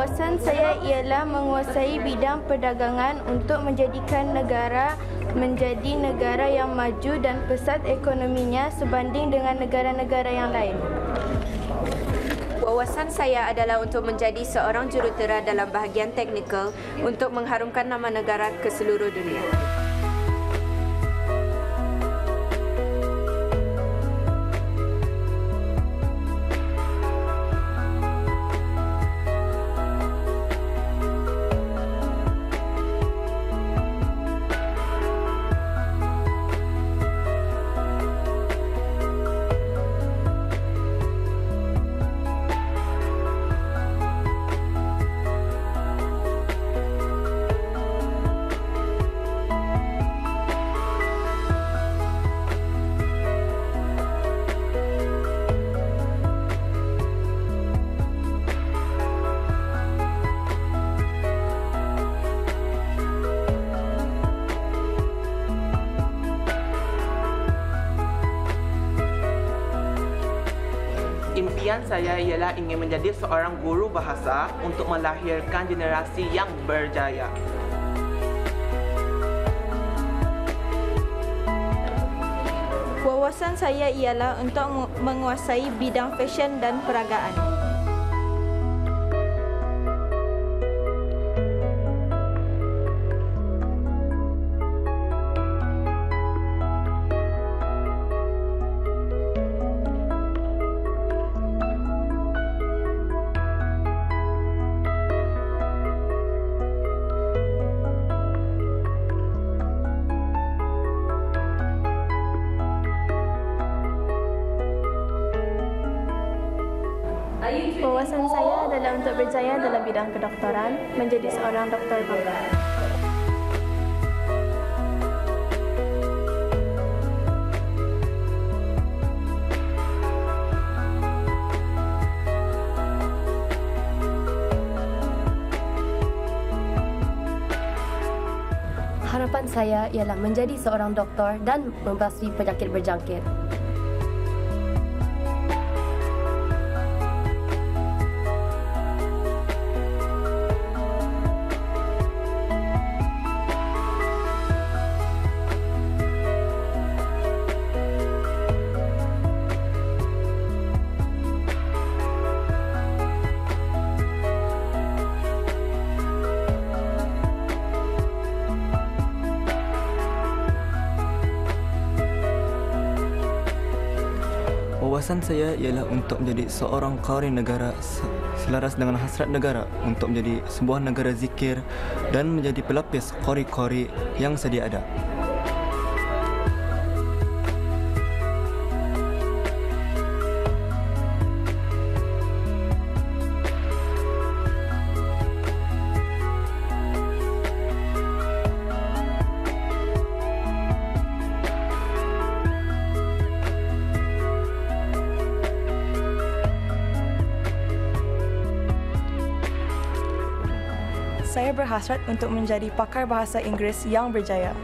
Wawasan saya ialah menguasai bidang perdagangan untuk menjadikan negara menjadi negara yang maju dan pesat ekonominya sebanding dengan negara-negara yang lain. Wawasan saya adalah untuk menjadi seorang jurutera dalam bahagian teknikal untuk mengharumkan nama negara ke seluruh dunia. Impian saya ialah ingin menjadi seorang guru bahasa untuk melahirkan generasi yang berjaya. Wawasan saya ialah untuk menguasai bidang fashion dan peragaan. Wawasan saya adalah untuk berjaya dalam bidang kedoktoran, menjadi seorang doktor bangga. Harapan saya ialah menjadi seorang doktor dan membasmi penyakit berjangkit. Wawasan saya ialah untuk menjadi seorang qari negara se- selaras dengan hasrat negara untuk menjadi sebuah negara zikir dan menjadi pelapis qari-qari yang sedia ada. Saya berhasrat untuk menjadi pakar bahasa Inggeris yang berjaya.